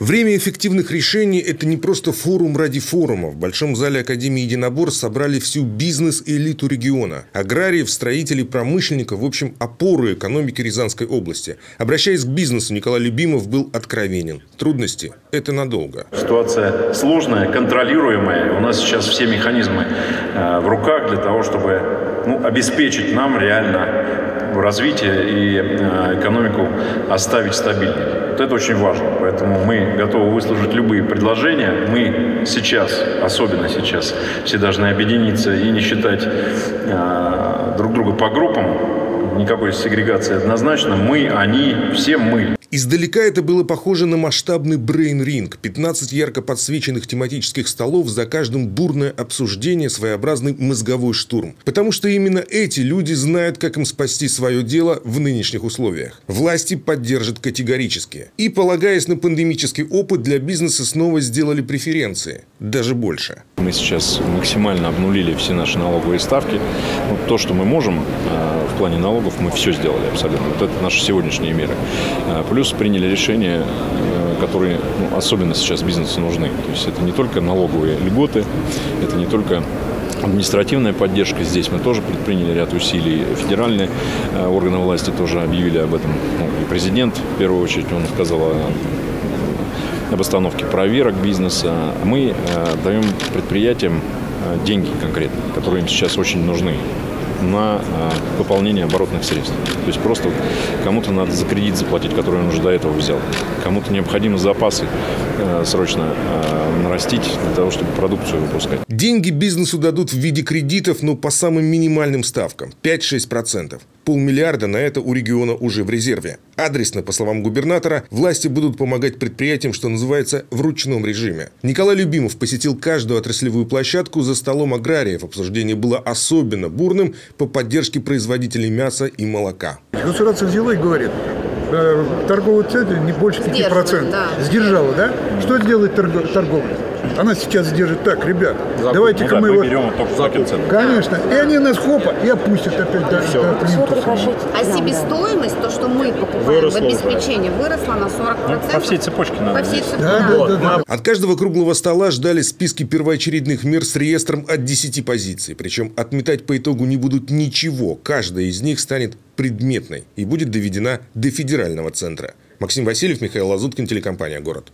Время эффективных решений – это не просто форум ради форума. В Большом зале Академии единоборств собрали всю бизнес-элиту региона. Аграриев, строителей, промышленников, в общем, опору экономики Рязанской области. Обращаясь к бизнесу, Николай Любимов был откровенен. Трудности – это надолго. Ситуация сложная, контролируемая. У нас сейчас все механизмы э, в руках для того, чтобы ну, обеспечить нам реально развитие и э, экономику оставить стабильной. Вот это очень важно. Поэтому мы готовы выслушать любые предложения. Мы сейчас, особенно сейчас, все должны объединиться и не считать э, друг друга по группам. Никакой сегрегации однозначно. Мы, они, все мы. Издалека это было похоже на масштабный брейн-ринг. 15 ярко подсвеченных тематических столов, за каждым бурное обсуждение, своеобразный мозговой штурм. Потому что именно эти люди знают, как им спасти свое дело в нынешних условиях. Власти поддержат категорически. И, полагаясь на пандемический опыт, для бизнеса снова сделали преференции. Даже больше. Мы сейчас максимально обнулили все наши налоговые ставки. Ну, то, что мы можем э, в плане налогов, мы все сделали абсолютно. Вот это наши сегодняшние меры. Э, плюс Плюс приняли решения, э, которые ну, особенно сейчас бизнесу нужны. То есть это не только налоговые льготы, это не только административная поддержка. Здесь мы тоже предприняли ряд усилий. Федеральные э, органы власти тоже объявили об этом. Ну, и президент, в первую очередь, он сказал о об остановке проверок бизнеса. Мы э, даем предприятиям э, деньги конкретно, которые им сейчас очень нужны на э, пополнение оборотных средств. То есть просто кому-то надо за кредит заплатить, который он уже до этого взял. Кому-то необходимы запасы срочно э, нарастить для того, чтобы продукцию выпускать. Деньги бизнесу дадут в виде кредитов, но по самым минимальным ставкам – 5-6%. Полмиллиарда на это у региона уже в резерве. Адресно, по словам губернатора, власти будут помогать предприятиям, что называется, в ручном режиме. Николай Любимов посетил каждую отраслевую площадку за столом аграриев. Обсуждение было особенно бурным по поддержке производителей мяса и молока. Государство взяло и говорит, э, торговый центр не больше 5%. Да. Сдержала, да? Что делает торговля? Она сейчас держит так, ребят, давайте-ка ну, да, мы, мы берем только Конечно. И они нас хопа и опустят опять до, Все. до плинтуса. А себестоимость, то, что мы покупаем выросла в обеспечении, выросла на 40%? Ну, по всей цепочке надо. По всей цепочке. Да, да, да, да. От каждого круглого стола ждали списки первоочередных мер с реестром от 10 позиций. Причем отметать по итогу не будут ничего. Каждая из них станет предметной и будет доведена до федерального центра. Максим Васильев, Михаил Лазуткин, телекомпания «Город».